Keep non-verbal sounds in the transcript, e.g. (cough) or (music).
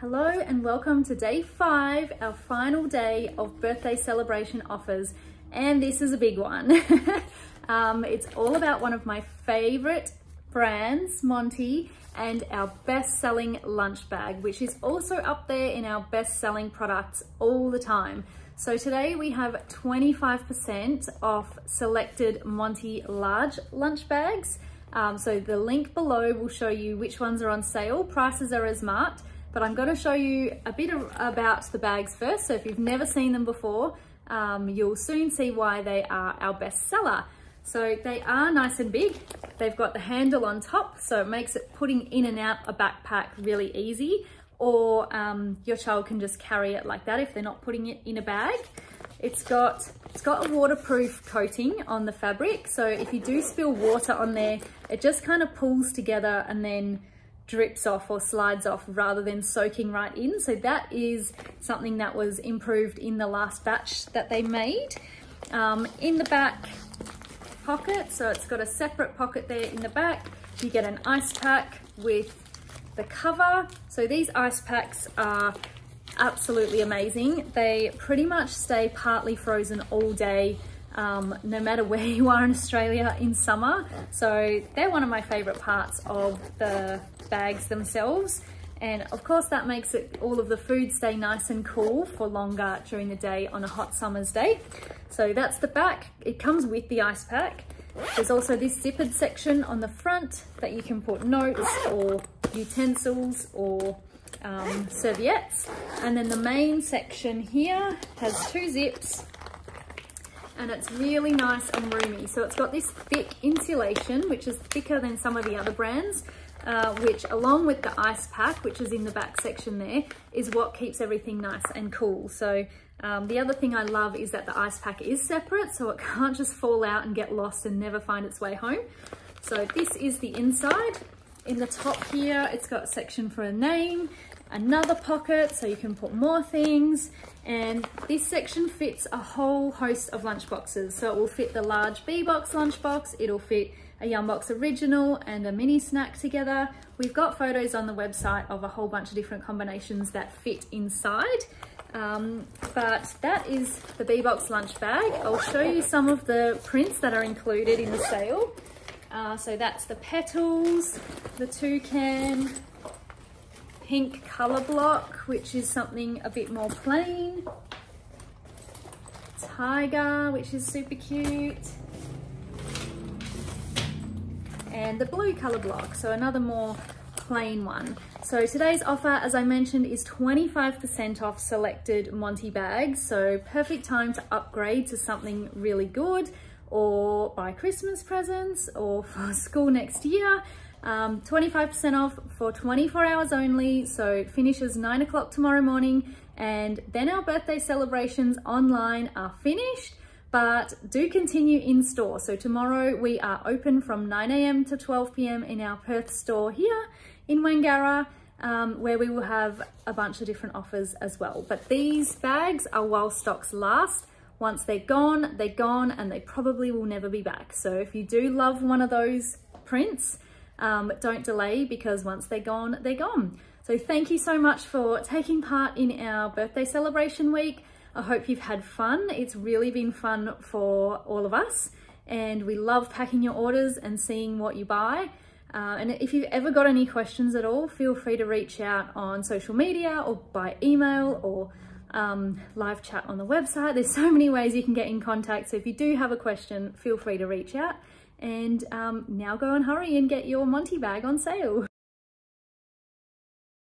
Hello and welcome to day five, our final day of birthday celebration offers. And this is a big one. (laughs) um, it's all about one of my favorite brands, Monty, and our best-selling lunch bag, which is also up there in our best-selling products all the time. So today we have 25% off selected Monty large lunch bags. Um, so the link below will show you which ones are on sale. Prices are as marked but I'm going to show you a bit of, about the bags first. So if you've never seen them before, um, you'll soon see why they are our best seller. So they are nice and big. They've got the handle on top, so it makes it putting in and out a backpack really easy. Or um, your child can just carry it like that if they're not putting it in a bag. It's got, it's got a waterproof coating on the fabric. So if you do spill water on there, it just kind of pulls together and then drips off or slides off rather than soaking right in. So that is something that was improved in the last batch that they made. Um, in the back pocket, so it's got a separate pocket there in the back. You get an ice pack with the cover. So these ice packs are absolutely amazing. They pretty much stay partly frozen all day um, no matter where you are in Australia in summer. So they're one of my favorite parts of the bags themselves. And of course that makes it all of the food stay nice and cool for longer during the day on a hot summer's day. So that's the back. It comes with the ice pack. There's also this zippered section on the front that you can put notes or utensils or um, serviettes. And then the main section here has two zips and it's really nice and roomy. So it's got this thick insulation, which is thicker than some of the other brands, uh, which along with the ice pack, which is in the back section there, is what keeps everything nice and cool. So um, the other thing I love is that the ice pack is separate, so it (laughs) can't just fall out and get lost and never find its way home. So this is the inside. In the top here, it's got a section for a name, another pocket so you can put more things. And this section fits a whole host of lunch boxes. So it will fit the large B-Box lunchbox, it'll fit a Yum Box Original and a mini snack together. We've got photos on the website of a whole bunch of different combinations that fit inside. Um, but that is the B-Box lunch bag. I'll show you some of the prints that are included in the sale. Uh, so that's the petals, the toucan, pink color block, which is something a bit more plain. Tiger, which is super cute. And the blue color block, so another more plain one. So today's offer, as I mentioned, is 25% off selected Monty bags. So perfect time to upgrade to something really good or buy Christmas presents or (laughs) for school next year. 25% um, off for 24 hours only. So finishes nine o'clock tomorrow morning and then our birthday celebrations online are finished but do continue in store. So tomorrow we are open from 9 a.m. to 12 p.m. in our Perth store here in Wangara um, where we will have a bunch of different offers as well. But these bags are while stocks last. Once they're gone, they're gone and they probably will never be back. So if you do love one of those prints, um, don't delay because once they're gone, they're gone. So thank you so much for taking part in our birthday celebration week. I hope you've had fun. It's really been fun for all of us and we love packing your orders and seeing what you buy. Uh, and if you've ever got any questions at all, feel free to reach out on social media or by email or um, live chat on the website. There's so many ways you can get in contact. So if you do have a question, feel free to reach out. And um, now go and hurry and get your Monty bag on sale.